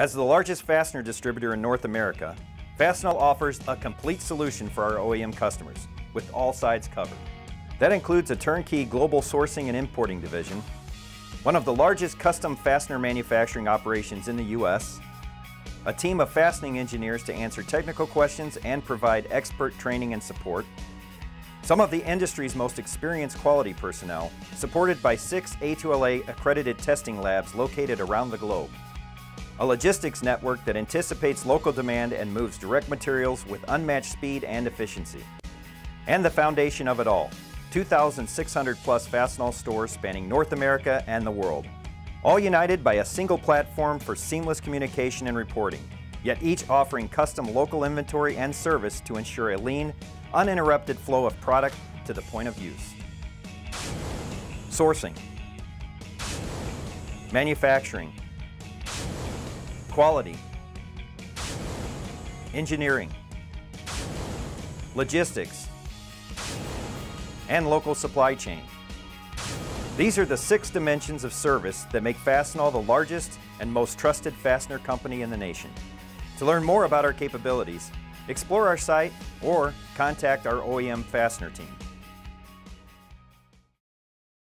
As the largest fastener distributor in North America, Fastenal offers a complete solution for our OEM customers, with all sides covered. That includes a turnkey global sourcing and importing division, one of the largest custom fastener manufacturing operations in the U.S., a team of fastening engineers to answer technical questions and provide expert training and support, some of the industry's most experienced quality personnel, supported by six A2LA accredited testing labs located around the globe, a logistics network that anticipates local demand and moves direct materials with unmatched speed and efficiency, and the foundation of it all, 2,600 plus Fastenal stores spanning North America and the world. All united by a single platform for seamless communication and reporting, yet each offering custom local inventory and service to ensure a lean, uninterrupted flow of product to the point of use. Sourcing, manufacturing, quality, engineering, logistics, and local supply chain. These are the six dimensions of service that make Fastenal the largest and most trusted fastener company in the nation. To learn more about our capabilities, explore our site or contact our OEM fastener team.